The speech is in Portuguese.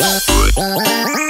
Música